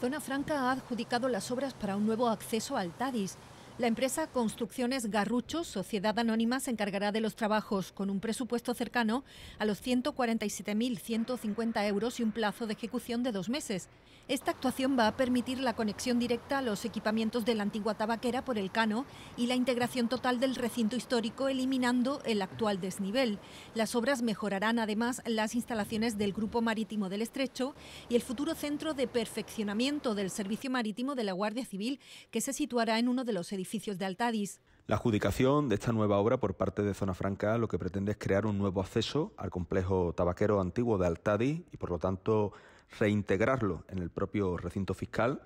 Zona Franca ha adjudicado las obras para un nuevo acceso al Tadis. La empresa Construcciones Garrucho, Sociedad Anónima, se encargará de los trabajos con un presupuesto cercano a los 147.150 euros y un plazo de ejecución de dos meses. Esta actuación va a permitir la conexión directa a los equipamientos de la antigua tabaquera por el Cano y la integración total del recinto histórico, eliminando el actual desnivel. Las obras mejorarán además las instalaciones del Grupo Marítimo del Estrecho y el futuro centro de perfeccionamiento del Servicio Marítimo de la Guardia Civil, que se situará en uno de los edificios La adjudicación de esta nueva obra por parte de Zona Franca lo que pretende es crear un nuevo acceso al complejo tabaquero antiguo de Altadis y por lo tanto reintegrarlo en el propio recinto fiscal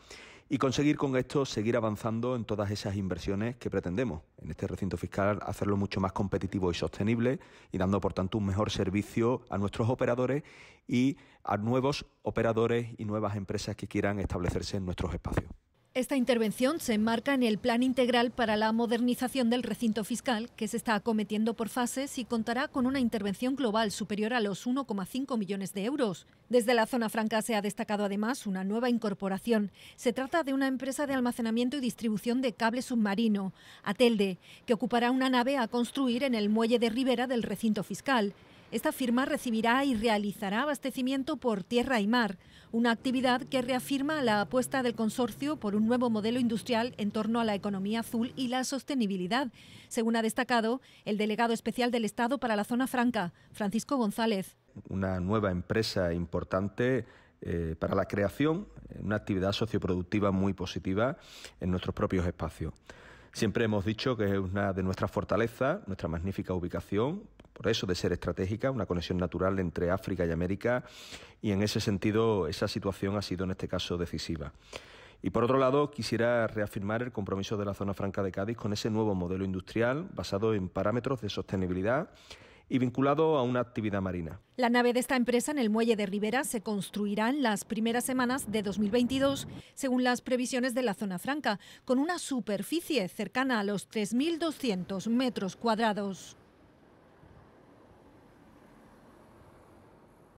y conseguir con esto seguir avanzando en todas esas inversiones que pretendemos en este recinto fiscal, hacerlo mucho más competitivo y sostenible y dando por tanto un mejor servicio a nuestros operadores y a nuevos operadores y nuevas empresas que quieran establecerse en nuestros espacios. Esta intervención se enmarca en el Plan Integral para la Modernización del Recinto Fiscal, que se está acometiendo por fases y contará con una intervención global superior a los 1,5 millones de euros. Desde la zona franca se ha destacado además una nueva incorporación. Se trata de una empresa de almacenamiento y distribución de cable submarino, Atelde, que ocupará una nave a construir en el muelle de Ribera del recinto fiscal. Esta firma recibirá y realizará abastecimiento por tierra y mar, una actividad que reafirma la apuesta del consorcio por un nuevo modelo industrial en torno a la economía azul y la sostenibilidad, según ha destacado el delegado especial del Estado para la zona franca, Francisco González. Una nueva empresa importante eh, para la creación, una actividad socioproductiva muy positiva en nuestros propios espacios. Siempre hemos dicho que es una de nuestras fortalezas, nuestra magnífica ubicación, por eso de ser estratégica, una conexión natural entre África y América, y en ese sentido esa situación ha sido en este caso decisiva. Y por otro lado, quisiera reafirmar el compromiso de la zona franca de Cádiz con ese nuevo modelo industrial basado en parámetros de sostenibilidad y vinculado a una actividad marina. La nave de esta empresa en el muelle de Ribera se construirá en las primeras semanas de 2022, según las previsiones de la zona franca, con una superficie cercana a los 3.200 metros cuadrados.